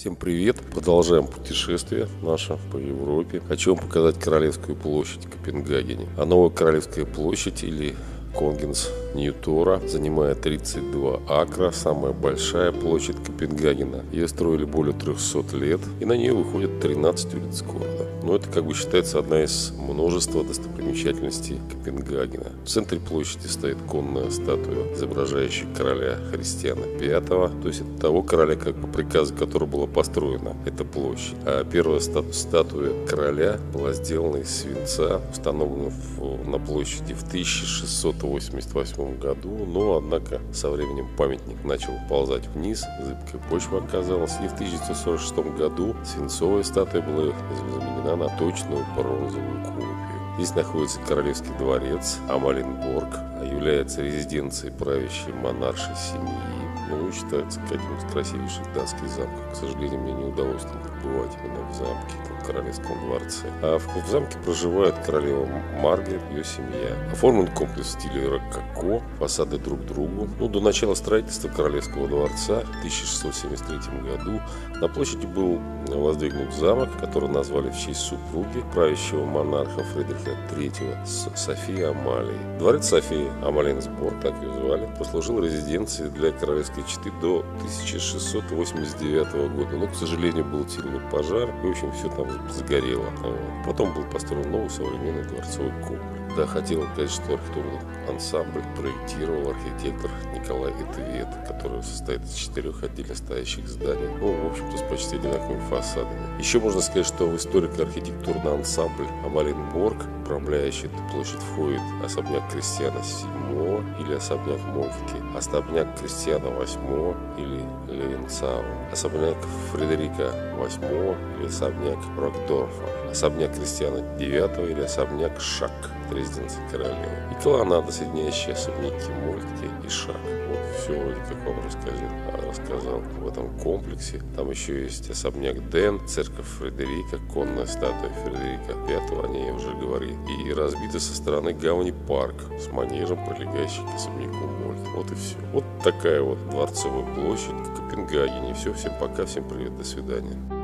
Всем привет! Продолжаем путешествие наше по Европе. Хочу вам показать Королевскую площадь в Копенгагене. А новая Королевская площадь или Конгенс Ньютора занимает 32 акра, самая большая площадь Копенгагена. Ее строили более 300 лет, и на нее выходит 13 улиц города. Но это как бы считается одна из множества достопримечательностей Копенгагена. В центре площади стоит конная статуя, изображающая короля Христиана V, то есть это того короля, как по приказу которого была построена эта площадь. А первая стату статуя короля была сделана из свинца, установлена в, на площади в 1600 1988 году, но, однако, со временем памятник начал ползать вниз, зыбкая почва оказалась, и в 1946 году свинцовая статуя была заменена на точную бронзовую копию. Здесь находится Королевский дворец Амалинборг, а является резиденцией правящей монаршей семьи ну, считается одним из красивейших датских замков. К сожалению, мне не удалось там побывать именно в замке, в Королевском дворце. А в, в замке проживает королева Маргарет, ее семья. Оформлен комплекс в стиле рококо, фасады друг к другу. Ну, до начала строительства Королевского дворца в 1673 году на площади был воздвигнут замок, который назвали в честь супруги правящего монарха Фридриха III Софии Амалии. Дворец Софии Амалинсборг, так ее звали, послужил резиденцией для королевской Четы до 1689 года. Но, к сожалению, был сильный пожар, и, в общем, все там загорело. Потом был построен новый современный дворцовый комплекс. Да, хотел сказать, что архитектурный ансамбль проектировал архитектор Николай Этвет, который состоит из четырех отдельно стоящих зданий, ну, в общем-то, с почти одинаковыми фасадами. Еще можно сказать, что в историко-архитектурный ансамбль Амалинборг, управляющий эту площадь, входит особняк Кристиана VII или особняк Мольфки, особняк Кристиана VIII или Левенцау, особняк Фредерика VIII или особняк Рокдорфа, особняк Кристиана IX или особняк Шак резиденции королевы. И колоннада, соединяющая особняки Мольтки и Шак. Вот все вроде как вам рассказал, а, рассказал в этом комплексе. Там еще есть особняк Ден, церковь Фредерика, конная статуя Фредерика V, о ней я уже говорил. И разбита со стороны гавани парк с манежем, прилегающий к особняку Мольт. Вот и все. Вот такая вот дворцовая площадь в Копенгагене. Все, всем пока, всем привет, до свидания.